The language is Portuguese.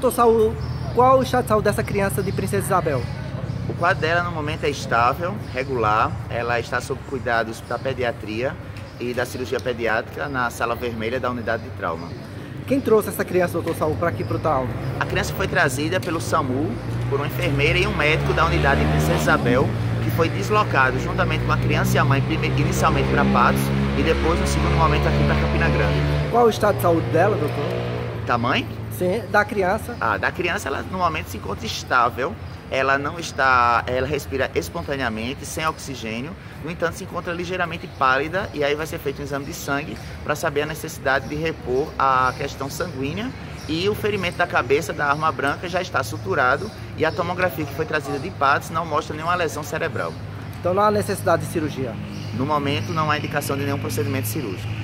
Doutor Saul, qual o estado de saúde dessa criança de Princesa Isabel? O quadro dela no momento é estável, regular. Ela está sob cuidados da pediatria e da cirurgia pediátrica na sala vermelha da unidade de trauma. Quem trouxe essa criança, doutor Saul, para aqui para o tal? A criança foi trazida pelo SAMU, por uma enfermeira e um médico da unidade de Princesa Isabel, que foi deslocado juntamente com a criança e a mãe, inicialmente para Patos e depois, no segundo momento, aqui para Campina Grande. Qual o estado de saúde dela, doutor? Tamanho? Sim, da criança. Ah, da criança ela no momento se encontra estável. Ela não está, ela respira espontaneamente, sem oxigênio. No entanto, se encontra ligeiramente pálida e aí vai ser feito um exame de sangue para saber a necessidade de repor a questão sanguínea e o ferimento da cabeça da arma branca já está suturado e a tomografia que foi trazida de Patos não mostra nenhuma lesão cerebral. Então não há necessidade de cirurgia? No momento não há indicação de nenhum procedimento cirúrgico.